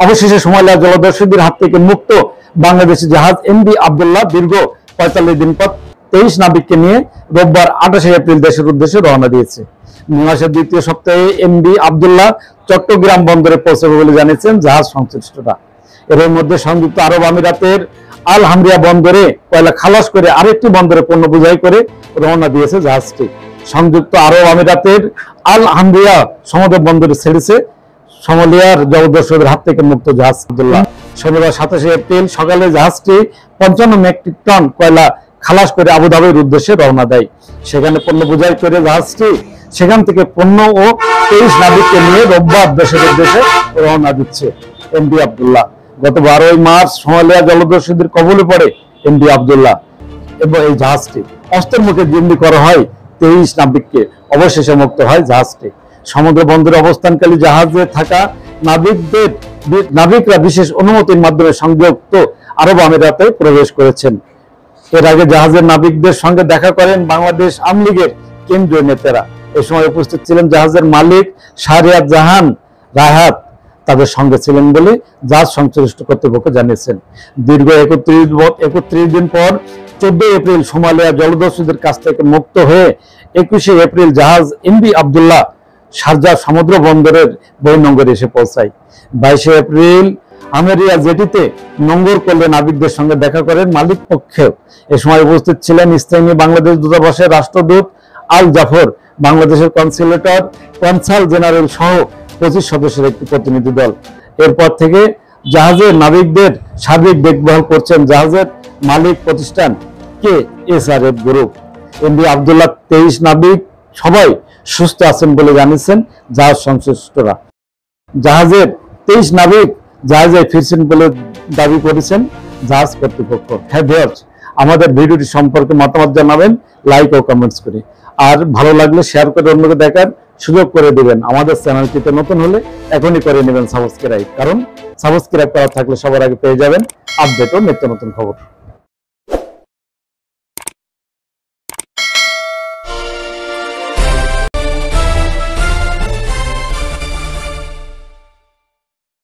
অবশেষে সোমালিয়া জলদস্যুদের হাত থেকে মুক্ত বাংলাদেশি জাহাজ এমবি আবদুল্লাহ দীর্ঘ পঁয়তাল্লিশ দিন পর তেইশ নাবিককে নিয়ে রোববার আঠাশে এপ্রিল দেশের উদ্দেশ্যে রওনা দিয়েছে। মাসের দ্বিতীয় সপ্তাহে এমবি আবদুল্লাহ চট্টগ্রাম বন্দরে পৌঁছাবে বলে জানিয়েছেন জাহাজ সংশ্লিষ্টরা। এর মধ্যে সংযুক্ত আরব আমিরাতের আল হামরিয়া বন্দরে কয়লা খালাস করে আরেকটি বন্দরে পণ্য বোঝাই করে রওনা দিয়েছে জাহাজটি। সংযুক্ত আরব আমিরাতের আল হামরিয়া সমুদ্র বন্দরে ছেড়েছে সোমালিয়ার জলদস্যুদের হাত থেকে মুক্ত জাহাজ আবদুল্লাহ। শনিবার সাতাশে এপ্রিল সকালে জাহাজটি পঞ্চান্ন মেট্রিক টন কয়লা খালাস করে আবুধাবির উদ্দেশ্যে রওনা দেয়। সেখানে পণ্য বোঝাই করে জাহাজটি সেখান থেকে পণ্য ও তেইশ নাবিককে নিয়ে রোববার দেশের উদ্দেশ্যে রওনা দিচ্ছে এমডি আবদুল্লাহ। গত বারোই মার্চ সোমালিয়া জলদস্যুদের কবলে পড়ে এমডি আবদুল্লাহ। এবং এই জাহাজটি অস্ত্রের মুখে জিম্মি করা হয় তেইশ নাবিককে। অবশেষে মুক্ত হয় জাহাজটি। সমুদ্র বন্দরে অবস্থানকারী জাহাজে থাকা নাবিকদের, নাবিকরা বিশেষ অনুমতির মাধ্যমে সংযুক্ত আরব আমিরাতে প্রবেশ করেছেন। এর আগে জাহাজের নাবিকদের সঙ্গে দেখা করেন বাংলাদেশ আওয়ামী লীগের কেন্দ্রীয় নেতারা। এ সময় উপস্থিত ছিলেন জাহাজের মালিক শাহরিয়াত জাহান রাহাত। তাদের সঙ্গে ছিলেন বলে জাহাজ সংশ্লিষ্ট কর্তৃপক্ষ জানিয়েছেন। দীর্ঘ একত্রিশ একত্রিশ দিন পর চোদ্দ এপ্রিল সোমালিয়া জলদস্যুদের কাছ থেকে মুক্ত হয়ে একুশে এপ্রিল জাহাজ এমবি আবদুল্লাহ শারজা সমুদ্র বন্দরের বৈনগরে এসে পৌঁছায় বাইশে এপ্রিল আমেরিয়া জেটিতে নোঙ্গর করলে নাবিকদের সঙ্গে দেখা করেন মালিক পক্ষেও। এ সময় উপস্থিত ছিলেন স্থানীয় বাংলাদেশ দূতাবাসের রাষ্ট্রদূত আল জাফর, বাংলাদেশের কনসুলেটর কনসাল জেনারেল সহ পঁচিশ সদস্যের একটি প্রতিনিধি দল। এরপর থেকে জাহাজের নাবিকদের সার্বিক দেখভাল করছেন জাহাজের মালিক প্রতিষ্ঠান K S R F group. MD Abdullah তেইশ নাবিক সবাই সুস্থ আছেন বলে জানিয়েছেন জাহাজ সংশ্লিষ্টরা। জাহাজের তেইশ নাবিক জাহাজে ফিরছেন বলে দাবি করেছেন জাহাজ কর্তৃপক্ষ। হ্যাঁ ভিউয়ার্স আমাদের ভিডিওটি সম্পর্কে মতামত জানাবেন লাইক ও কমেন্টস করে। আর ভালো লাগলে শেয়ার করে অন্যকে দেখার সুযোগ করে দিবেন। আমাদের চ্যানেলটিতে নতুন হলে এখনই করে নেবেন সাবস্ক্রাইব কারণ সাবস্ক্রাইব করা থাকলে সবার আগে পেয়ে যাবেন আপডেট ও নিত্য নতুন খবর।